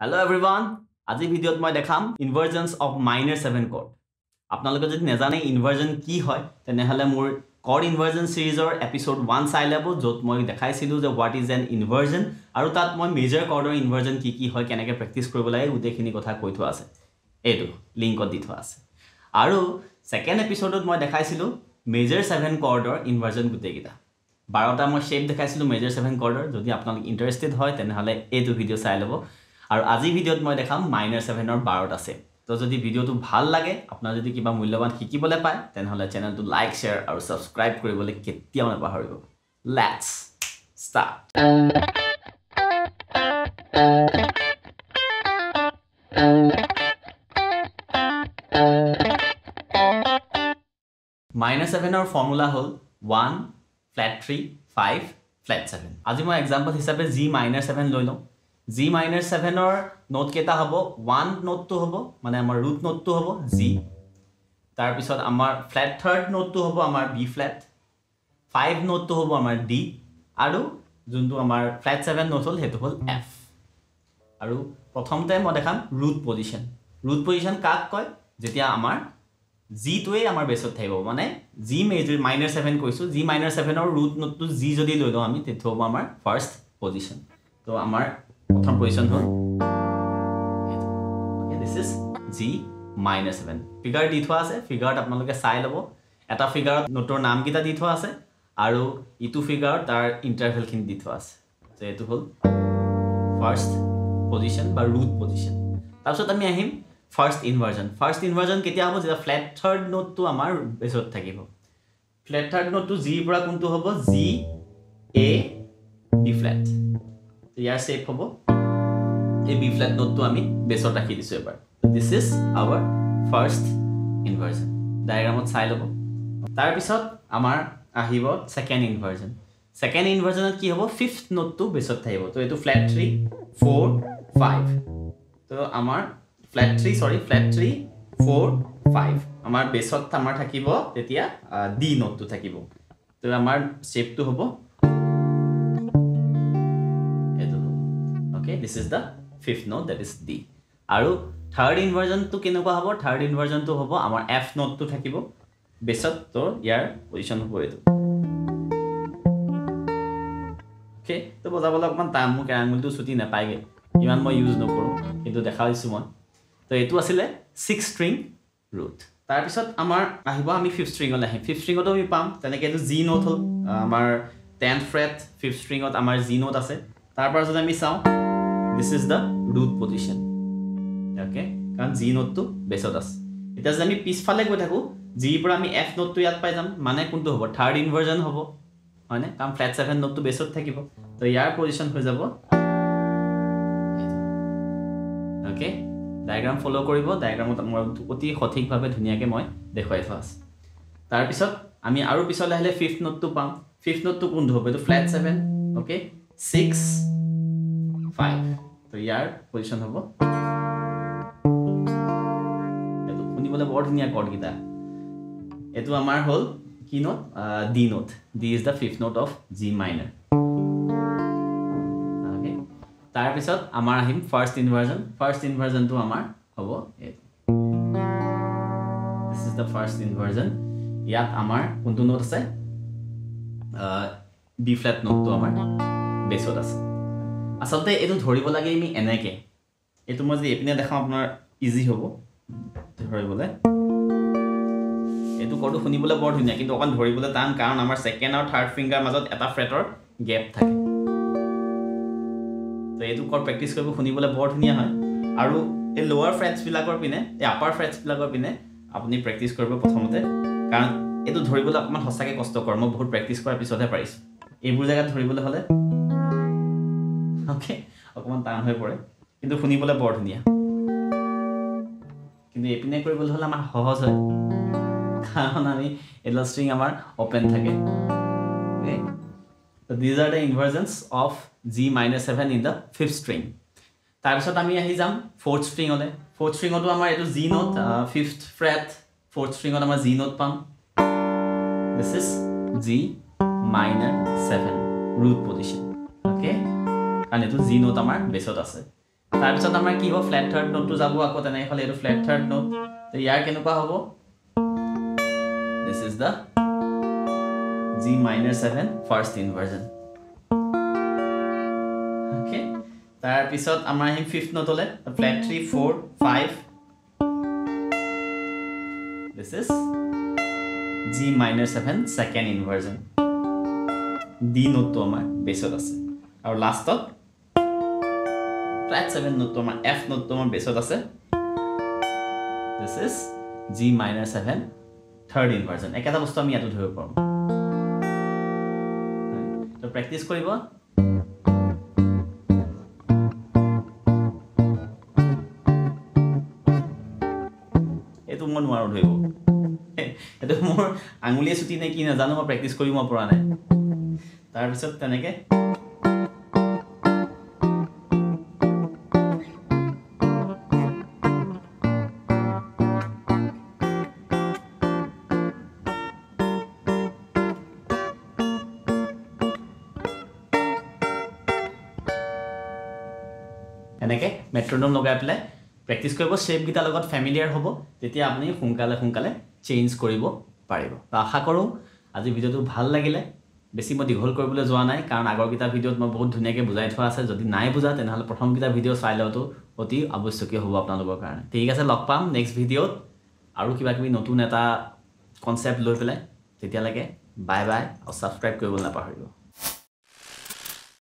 Hello everyone আজি ভিডিঅ'ত মই দেখাম inversions of minor seven chord আপোনালোকে যদি নাজানে ইনভাৰ্জন কি হয় তেনেহ'লে মোৰ কৰ্ড ইনভাৰ্জন ছিৰিজৰ এপিছ'ড ওৱান চাই ল'ব য'ত মই দেখাইছিলোঁ যে হোৱাট ইজ এন ইনভাৰ্জন আৰু তাত মই মেজৰ কৰ্ডৰ ইনভাৰ্জন কি কি হয় কেনেকৈ প্ৰেক্টিচ কৰিব লাগে গোটেইখিনি কথা কৈ থোৱা আছে। এইটো লিংকত দি থোৱা আছে। আৰু ছেকেণ্ড এপিছ'ডত মই দেখাইছিলোঁ মেজৰ ছেভেন কৰ্ডৰ ইনভাৰ্জন গোটেইকেইটা। বাৰটা মই শ্বেপ দেখাইছিলোঁ মেজৰ ছেভেন কৰ্ডৰ যদি আপোনালোক ইণ্টাৰেষ্টেড হয় তেনেহ'লে এইটো ভিডিঅ' চাই ল'ব। আৰু আজি ভিডিঅ'ত মই দেখাম মাইনাৰ ছেভেনৰ বাৰত আছে। তো যদি ভিডিঅ'টো ভাল লাগে আপোনাৰ যদি কিবা মূল্যৱান শিকিবলৈ পায় তেনেহ'লে চেনেলটো লাইক শ্বেয়াৰ আৰু ছাবস্ক্ৰাইব কৰিবলৈ কেতিয়াও নাপাহৰিব। লেটছ ষ্টাৰ্ট মাইনাৰ ছেভেনৰ ফৰ্মুলা হ'ল one flat three five flat seven আজি মই এক্সাম্পল হিচাপে জি মাইনাৰ ছেভেন লৈ লওঁ জি মাইনাৰ ছেভেনৰ নোট কেইটা হ'ব? ওৱান নোটটো হ'ব মানে আমাৰ ৰুট নোটটো হ'ব জি তাৰপিছত আমাৰ ফ্লেট থাৰ্ড নোটটো হ'ব আমাৰ বি ফ্লেট ফাইভ নোটটো হ'ব আমাৰ ডি আৰু যোনটো আমাৰ ফ্লেট ছেভেন নোট হ'ল সেইটো হ'ল এফ আৰু প্ৰথমতে মই দেখাম ৰুট পজিশ্যন ৰুট পজিশ্যন কাক কয়? যেতিয়া আমাৰ জিটোৱেই আমাৰ বেছত থাকিব। মানে জি মেজৰ মাইনাৰ ছেভেন কৈছোঁ। জি মাইনাৰ ছেভেনৰ ৰুট নোটটো জি যদি লৈ লওঁ আমি তেতিয়া হ'ব আমাৰ ফাৰ্ষ্ট পজিশ্যন তো আমাৰ প্ৰথম হ'ল this is G minor seven figure দি থোৱা আছে ফিগাৰত আপোনালোকে চাই ল'ব। এটা ফিগাৰত নোটৰ নামকেইটা দি থোৱা আছে আৰু ইটো ফিগাৰত তাৰ ইণ্টাৰভেলখিনি দি থোৱা আছে। তো এইটো হ'ল ফাৰ্ষ্ট পজিশ্যন বা ৰুট পজিশ্যন তাৰপিছত আমি আহিম ফাৰ্ষ্ট ইনভাৰ্জন ফাৰ্ষ্ট ইনভাৰ্জন কেতিয়া হ'ব? যেতিয়া ফ্লেট থাৰ্ড নোটটো আমাৰ বেছত থাকিব। ফ্লেট থাৰ্ড নোটটো জিৰ পৰা কোনটো হ'ব? জি এ বি ফ্লেট ইয়াৰ শ্বেপ হ'ব। এই বি ফ্লেট নোটটো আমি বেছত ৰাখি দিছোঁ এবাৰ। This is our first inversion ডায়েগ্ৰামত চাই ল'ব। তাৰপিছত আমাৰ আহিব ছেকেণ্ড ইনভাৰ্জন ছেকেণ্ড ইনভাৰ্জনত কি হ'ব? ফিফ্থ নোটটো বেছত থাকিব। তো এইটো ফ্লেট থ্ৰী ফ'ৰ ফাইভ তো আমাৰ flat three sorry flat three four five আমাৰ বেছত আমাৰ থাকিব তেতিয়া ডি নোটটো থাকিব। তো আমাৰ শ্বেপটো হ'ব this is the fifth note that is D আৰু থাৰ্ড ইনভাৰ্জনটো কেনেকুৱা হ'ব? থাৰ্ড ইনভাৰ্জনটো হ'ব আমাৰ এফ নোটটো থাকিব। বেছত তো ইয়াৰ পজিশ্যন হ'ব এইটো। অ'কে তো বজাবলৈ অকণমান টান মোৰ কেৰাঙুলিটো ছুটি নাপায়গৈ। ইমান মই ইউজ নকৰোঁ কিন্তু দেখা দিছোঁ মই। তো এইটো আছিলে ছিক্স ষ্ট্ৰিং ৰুট তাৰপিছত আমাৰ আহিব আমি ফিফ্থ ষ্ট্ৰিঙলৈ আহিম। ফিফ্থ ষ্ট্ৰিঙতো আমি পাম তেনেকৈ এইটো জি নোট হ'ল। আমাৰ টেন্থ ফ্ৰেট ফিফ্থ ষ্ট্ৰিঙত আমাৰ জি নোট আছে। তাৰপৰা যদি আমি চাওঁ this is the root position okay কাৰণ জি নোটটো বেছত আছে। এতিয়া যদি আমি পিছফালে গৈ থাকোঁ জিৰ পৰা আমি এফ নোটটো ইয়াত পাই যাম। মানে কোনটো হ'ব? থাৰ্ড ইনভাৰ্জন হ'ব। হয়নে? কাৰণ ফ্লেট ছেভেন নোটটো বেছত থাকিব। তো ইয়াৰ পজিশ্যন হৈ যাব অ'কে ডায়েগ্ৰাম ফ'ল' কৰিব। ডায়েগ্ৰামত মই অতি সঠিকভাৱে ধুনীয়াকৈ মই দেখুৱাই থোৱা আছে। তাৰপিছত আমি আৰু পিছলৈ আহিলে ফিফ্থ নোটটো পাম। ফিফ্থ নোটটো কোনটো হ'ব? এইটো flat seven okay six five তো ইয়াৰ পজিশ্যন হ'ব এইটো শুনিবলৈ বৰ ধুনীয়া কৰ্ডকেইটা এইটো আমাৰ হ'ল কি note D note D is the fifth note of G minor তাৰপিছত আমাৰ আহিম ফাৰ্ষ্ট ইনভাৰ্জন ফাৰ্ষ্ট ইনভাৰ্জনটো আমাৰ হ'ব এইটো this is the first inversion ইয়াত আমাৰ কোনটো নোট আছে বি ফ্লেট নোটটো আমাৰ বেছত আছে আচলতে এইটো ধৰিব লাগে আমি এনেকৈ। এইটো মই যদি এইপিনে দেখাওঁ আপোনাৰ ইজি হ'ব। ধৰিবলৈ। এইটো কৰ্ডটো শুনিবলৈ বৰ ধুনীয়া কিন্তু অকণ ধৰিবলৈ টান কাৰণ আমাৰ ছেকেণ্ড আৰু থাৰ্ড ফিংগাৰ মাজত এটা ফ্লেটৰ গেপ থাকে। তো এইটো কৰ্ড প্ৰেক্টিচ কৰিব শুনিবলৈ বৰ ধুনীয়া হয়। আৰু এই লোৱাৰ ফ্ৰেটছবিলাকৰ পিনে এই আপাৰ ফ্ৰেটছবিলাকৰ পিনে আপুনি প্ৰেক্টিচ কৰিব প্ৰথমতে। কাৰণ এইটো ধৰিবলৈ অকণমান সঁচাকৈ কষ্টকৰ মই বহুত প্ৰেক্টিচ কৰাৰ পিছতহে পাৰিছোঁ। এইবোৰ জেগাত ধৰিবলৈ হ'লে অ'কে অকণমান টান হৈ পৰে। কিন্তু শুনিবলৈ বৰ ধুনীয়া। কিন্তু এইপিনে কৰিবলৈ হ'লে আমাৰ সহজ হয়। কাৰণ আমি এডাল ষ্ট্ৰিং আমাৰ অ'পেন থাকে। These are the inversions of G minor seven in the fifth string তাৰপিছত আমি আহি যাম ফ'ৰ্থ ষ্ট্ৰিঙলৈ ফ'ৰ্থ ষ্ট্ৰিঙতো আমাৰ এইটো G note fifth fret fourth ষ্ট্ৰিঙত আমাৰ জি নোট পাম। This is G minor seven root position okay কাৰণ এইটো জি নোট আমাৰ বেছত আছে। তাৰপিছত আমাৰ কি হ'ব ফ্লেট থাৰ্ড নোটটো যাব আকৌ তেনেকৈ হ'লে এইটো ফ্লেট থাৰ্ড নোট ইয়াৰ কেনেকুৱা হ'ব? This is the G minor seven first inversion okay তাৰপিছত আমাৰ আহিম fifth নোটলৈ flat three four five this is G minor seven second inversion D নোটটো আমাৰ বেছত আছে। আৰু লাষ্টত ফ্লেট ছেভেন নোটটো আমাৰ এফ নোটটো আমাৰ বেছত আছে this is G minor seven third inversion একেটা বস্তু আমি ধৰিব পাৰোঁ তো প্ৰেক্টিচ কৰিব এইটো মই নোৱাৰোঁ ধৰিব এইটো মোৰ আঙুলিয়ে চুটি নে কি নাজানো মই প্ৰেক্টিচ কৰিব পৰা নাই তাৰপিছত তেনেকৈ এনেকৈ মেট্ৰনম লগাই পেলাই প্ৰেক্টিচ কৰিব শ্বেপকেইটাৰ লগত ফেমিলিয়াৰ হ'ব তেতিয়া আপুনি সোনকালে সোনকালে চেঞ্জ কৰিব পাৰিব। তো আশা কৰোঁ আজি ভিডিঅ'টো ভাল লাগিলে। বেছি মই দীঘল কৰিবলৈ যোৱা নাই কাৰণ আগৰকেইটা ভিডিঅ'ত মই বহুত ধুনীয়াকৈ বুজাই থোৱা আছে। যদি নাই বুজা তেনেহ'লে প্ৰথমকেইটা ভিডিঅ' চাই লোৱাটো অতি আৱশ্যকীয় হ'ব আপোনালোকৰ কাৰণে। ঠিক আছে লগ পাম নেক্সট ভিডিঅ'ত। আৰু কিবা কিবি নতুন এটা কনচেপ্ট লৈ পেলাই তেতিয়ালৈকে বাই বাই আৰু ছাবস্ক্ৰাইব কৰিবলৈ নাপাহৰিব।